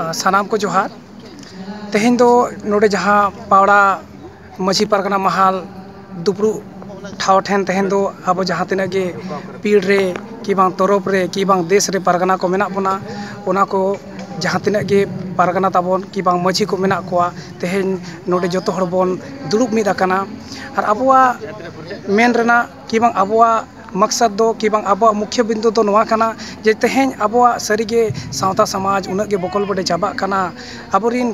सानाम को जोहार। तेहें दो नोडे जहाँ पावड़ा, मछी परगना महाल दुपड़ू ठाव ठेन तेहें दो अब जहाँ तिना के पीड़ रे, कि बांग तरफ़ रे, कि बांग देश रे, परगना को मेना बना। ओना को जहाँ तिना के परगना ताबन, कि बांग मछी को मेना कोआ। तेहें नोडे जोतो हड़ बोन दुरुब मिद अकाना। और अबुआ मेन रेना कि बांग अबुआ मकसद दो कि बांग अब मुख्य बिंदु तो काना, जे तेहेन अब सरीगे सावता समाज उनग बकल बड़े चाबा अब कड़ा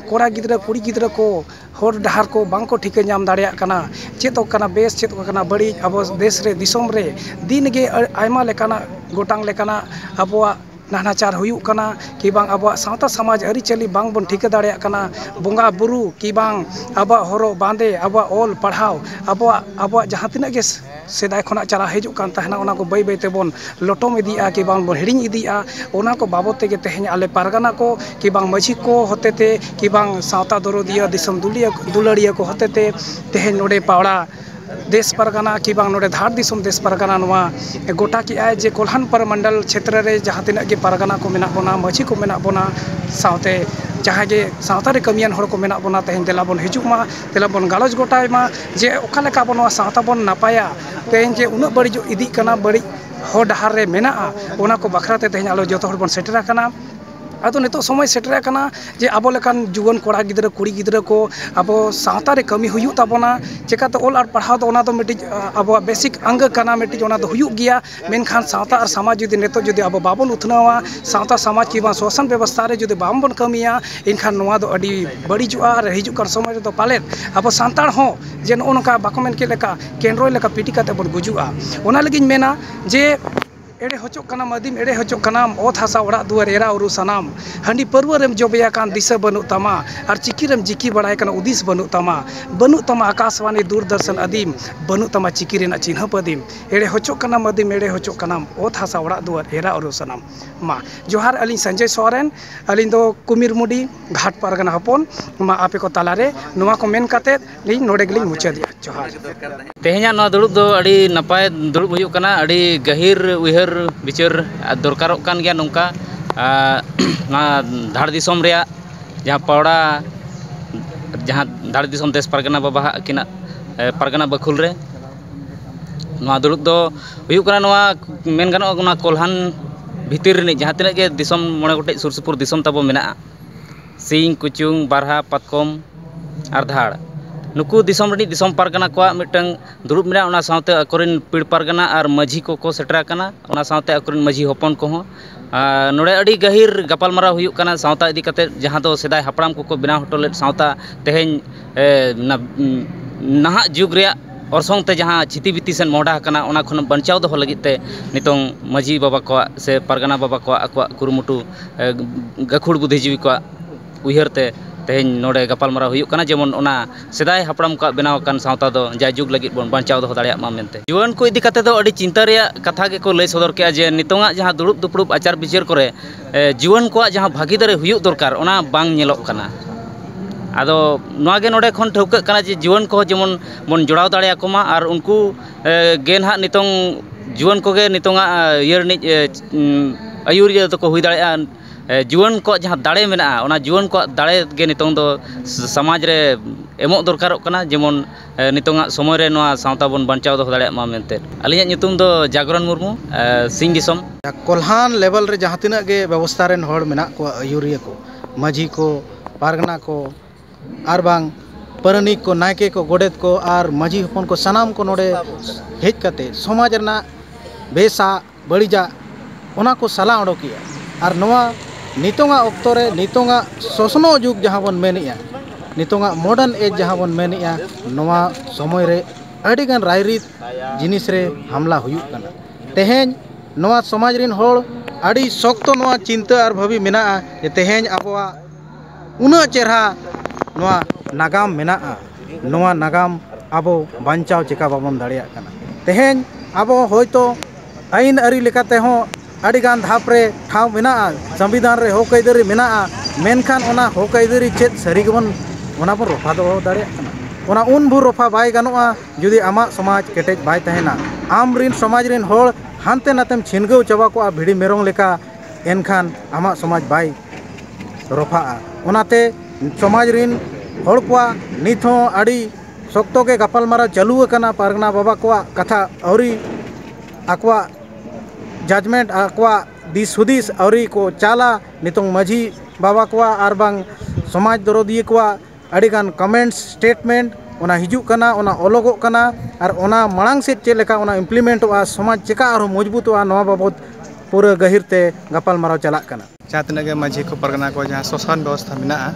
कोड़ा गिद्रा कुड़ी गिद्रा को, हर डहार को बांग को ठिका नाम दाड़िया कना। चेतोक कना बेस चेत कना बड़ी अब देश रे, दिसोम रे। दिन गे आयमा लेकाना गोटांग लेकाना अबुआ नानाचार काना कि अब सावता समाज अरिचाली बांग बन ठिका काना बोंगा बुरु कि अब हरो बांदे अब ऑल पढ़ाव अब अब जहाँ तिना के सेदाय खना चला हजू कान तहना बै बै तेबन लटम इदिया कि बांग बन हिड़िंग इदिया ओना को बाबत तेगे तेहें आले पारगाना को कि मझी को होतेते कि सावता दरोदिया दुलिया दुलड़िया को होतेते तेहें नोडे पावड़ा देश परगना कि धार दिसम देश परगना नवा गोटा की जे कोल्हान पर मंडल क्षेत्र रे, जहाँ तिना परगना को मेना बोना मझी को मेना बोना, सावते जहाँ गे सावता कमियान को मेना बोना तेहें देला बन हिजुक मा, देला बन गालोज गोटाय जे लेका बन नवा सावता बन नापाया तेहें जे उना बड़ी जो इदी बड़ी हो डहार रे मेना ओना को बखरा ते तेहें आलो जोतो बन सेटरा समय सेटर जे अब जुवन कड़ा गिरा कुड़ी गिरा को अब सातारे कमी होना चेका तो ओल और पढ़ा तो, तो अब बेसिक अंग का मनखान सावता और समाज जुदी नित जुदी अब बाबन उत्नवा सावता समाज कि शासन व्यवस्था जुदे बाम बन कमिया इनखान तो बड़ीजा और हजूकान समय तो पाले अब सानता जे नौ नाक केंद्र पीटी बन मेना, जे एड़े हचोक कनाम, अदीम एड़े हचोक कनाम ओत हासा ओड़ा दुआर एरा उरु सनाम। हांडी परवरम जोबया कान दिशा बनु तमा और चिकीरम जिकी बड़ाय कना उदिस बनु तमा। बनु तमा आकाशवाणी दूरदर्शन अदीम, बनु तमा चिकी चिन्ह पदीम एड़े हचोक कनाम, अदीम एड़े हचोक कनाम ओत हासा ओड़ा दुआर एरा उरु सनाम। मा, जोहार अली संजय सोरेन अली दो कुमिर मुडी, घाट परगना हपन। मा आपे को तालारे, नुआ को मेन काते ली नोडे गली मुचा दिया जोहार। ᱛᱮᱦᱮᱧᱟᱜ ᱱᱚᱣᱟ ᱫᱩᱲᱩᱵ ᱫᱚ ᱟᱹᱰᱤ ᱱᱟᱯᱟᱭ ᱫᱩᱲᱩᱵ ᱦᱩᱭᱩᱜ ᱠᱟᱱᱟ ᱟᱹᱰᱤ ᱜᱟᱹᱦᱤᱨ ᱩᱭᱦᱟᱹᱨ ᱵᱤᱪᱟᱹᱨ ᱫᱚᱨᱠᱟᱨᱚᱜ ᱠᱟᱱ ᱜᱮᱭᱟ ᱱᱚᱝᱠᱟ ᱱᱚᱣᱟ ᱫᱷᱟᱲ ᱫᱤᱥᱚᱢ ᱨᱮᱭᱟᱜ ᱡᱟᱦᱟᱸ ᱯᱟᱣᱲᱟ ᱡᱟᱦᱟᱸ ᱫᱷᱟᱲ ᱫᱤᱥᱚᱢ ᱫᱮᱥ ᱯᱟᱨᱜᱟᱱᱟ ᱵᱟᱵᱟᱦᱟᱜ ᱟᱹᱠᱤᱱᱟᱜ ᱯᱟᱨᱜᱟᱱᱟ ᱵᱟᱠᱷᱩᱞ ᱨᱮ ᱱᱚᱣᱟ ᱫᱩᱲᱩᱵ ᱫᱚ ᱦᱩᱭᱩᱜ ᱠᱟᱱᱟ ᱱᱚᱣᱟ ᱢᱮᱱ ᱜᱟᱱᱚᱜᱼᱟ ᱚᱱᱟ ᱠᱚᱞᱦᱟᱱ ᱵᱷᱤᱛᱤᱨ ᱨᱤᱱᱤᱡ ᱡᱟᱦᱟᱸ ᱛᱤᱱᱟᱹᱜ ᱜᱮ ᱫᱤᱥᱚᱢ ᱢᱚᱬᱮ ᱜᱚᱴᱮᱡ ᱥᱩᱨ ᱥᱩᱯᱩᱨ ᱫᱤᱥᱚᱢ ᱛᱟᱵᱚ ᱢᱮᱱᱟᱜᱼᱟ ᱥᱤᱧ ᱠᱩᱪᱩᱝ ᱵᱟᱨᱦᱟ ᱯᱟᱛᱠᱚᱢ ᱟᱨ ᱫᱷᱟᱲ नुकूम पारगना को मिट्टन दुर्ब मेनते पीड़ पारगना और माझी को, को सेटरकते माझी हपन को ना गहिर गपालमारा होना सावता जहाँ तो सदा हापड़ को बनाव हटो लेता तेहेन नाह जुग अरसंगे जहाँ छिति बीति सन मोहडा बचाव दो नित माझी बाबा को से पारगना बाबा को कुरमुटू गाखुड़ बुद्धिजीवी को उहरते ते तेहन नोड़े गपालमारा जेमन सेदाय हपड़ाम का बनाव कान सावता दो जा जुग लगित बन बांचाव दो मेनते जुवान को इदी कते दो अडी चिंता रे कथा के को लय सदर के जे नितोंगा जहाँ दुड़ुब दुपड़ुब आचार विचार करे जीवन को जहाँ भागीदारी हुयुक दरकार ओना बांग नेलोक कना आदो नोआ गे नोड़े खन ठौक कना जे जीवन को जेमन बन जोड़ाव दाड़िया कोमा और उनको गेन हा नितोंग जीवन को गे नितोंगा को जुआन को जहाँ दाड़े ओना जुआन को दाड़े नितोंग दो समाज एमो दरकारोग कना जेमन नितोंगा समय सावता बन बांचाव दो दाड़े मा मेनते अलिया नितुम दो जागरण मुर्मू सिंह दिसम कोल्हान लेवल रे जहाँ गे व्यवस्था रेन मेना को आयुरिया को माझी को पारगना को आर बांग परनिक को नायके को गोडेत को आर माझी हपन को सनाम को नोड़े हेज कते समाज रना बेसा नितोंगा ऑक्तो रे नितोंगा शोषणो जुग जहाँ बन मेनिया नितोंगा मॉडर्न एज जहाँ बन मेनिया नोआ समय रे अडिगान रायरीत जिनिस रे हमला हुयुक कना तेहेन नोआ समाज रिन होड़ अड़ी शक्तो नोआ चिंता और भावी मेना जे तेहेन आबोआ उना चेहरा नोआ नागाम मेना नोआ नागाम आबो बांचाव चिका बाबन दाड़िया कना अड़ीगान धाप रे ठाव मेना संविधान रे हक आइदारी मेना मेनखान चेत सारी गबन ओना बन रोफा दबाव दाड़ेयाना उन भू रोफा बाय जुदी आमा समाज केटेज बाय तहेना आम समाज रिन होळ हानते नातेम छिनगव चाबा को आ भिड़ी मेरोंग लेका एनखान आम समाज बै रोफा समाज रिन होळ को निथो अड़ी के गपल चालू पारगना बाबा को कथा और आकवा ᱡᱟᱡᱽᱢᱮᱱᱴ ᱟᱠᱚᱣᱟᱜ ᱫᱤᱥ ᱦᱩᱫᱤᱥ ᱟᱹᱣᱨᱤ ᱠᱚ ᱪᱟᱞᱟ ᱱᱤᱛᱚᱝ ᱢᱟᱺᱡᱷᱤ ᱵᱟᱵᱟ ᱠᱚᱣᱟᱜ ᱟᱨ ᱵᱟᱝ ᱥᱚᱢᱟᱡᱽ ᱫᱚᱨᱚᱫᱤᱭᱟᱹ ᱠᱚᱣᱟᱜ ᱟᱹᱰᱤᱜᱟᱱ ᱠᱚᱢᱮᱱᱴᱥ ᱥᱴᱮᱴᱢᱮᱱᱴ ᱚᱱᱟ ᱦᱤᱡᱩᱜ ᱠᱟᱱᱟ ᱚᱱᱟ ᱚᱞᱚᱜᱚᱜ ᱠᱟᱱᱟ ᱟᱨ ᱚᱱᱟ ᱢᱟᱲᱟᱝ ᱥᱮᱫ ᱪᱮᱫ ᱞᱮᱠᱟ ᱚᱱᱟ ᱤᱢᱯᱞᱤᱢᱮᱱᱴᱚᱜᱼᱟ ᱥᱚᱢᱟᱡᱽ ᱪᱮᱠᱟ ᱟᱨᱦᱚᱸ ᱢᱚᱡᱽᱵᱩᱛᱚᱜᱼᱟ ᱱᱚᱣᱟ ᱵᱟᱵᱚᱫ ᱯᱩᱨᱟᱹ ᱜᱟᱹᱦᱤᱨ ᱛᱮ ᱜᱟᱯᱟᱞᱢᱟᱨᱟᱣ ᱪᱟᱞᱟᱜ ᱠᱟᱱᱟ ᱡᱟᱦᱟᱸ ᱛᱤᱱᱟᱹᱜ ᱜᱮ ᱢᱟᱺᱡᱷᱤ ko ᱯᱟᱨᱜᱟᱱᱟ ko ᱡᱟᱦᱟᱸ ᱥᱚᱥᱟᱱ ᱵᱮᱵᱚᱥᱛᱷᱟ ᱢᱮᱱᱟᱜᱼᱟ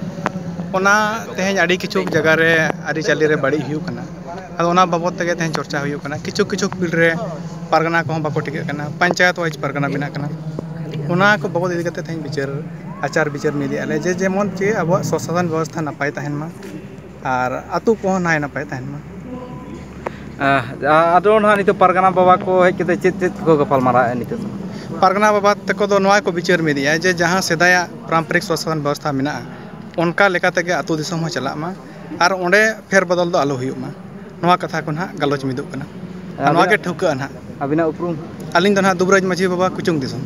ᱚᱱᱟ ᱛᱮᱦᱮᱧ ᱟᱹᱰᱤ ᱠᱤᱪᱷᱩ ᱡᱟᱭᱜᱟ ᱨᱮ ᱟᱹᱨᱤᱪᱟᱹᱞᱤ ᱨᱮ ᱵᱟᱹᱲᱤᱡ परगना को बाटिक पंचायत वाइज परगना बना को बबद इतने तेज विचार आचार विचार में इदीले जे जेमन चे अब स्वशासन व्यवस्था नपाय और अतु को ना नपाय नित परगना बाबा को हजते चे चे गपाले नित परगना बाबा तक को विचार में इदीये जे जहाँ सदा पारम्परिक स्वशासन व्यवस्था मे उनकाते अतुम चलना और अं फेरबदल तो आलो हो कथा को ना गलोच मिदोग ठौक ना ᱟᱹᱵᱤᱱᱟᱜ ᱩᱯᱨᱩᱢ ᱟᱹᱞᱤᱧ ᱫᱚ ᱱᱟᱦᱟᱜ ᱫᱩᱵᱨᱟᱡᱽ ᱢᱟᱺᱡᱷᱤ ᱵᱟᱵᱟ ᱠᱩᱪᱩᱝ ᱫᱤᱥᱚᱢ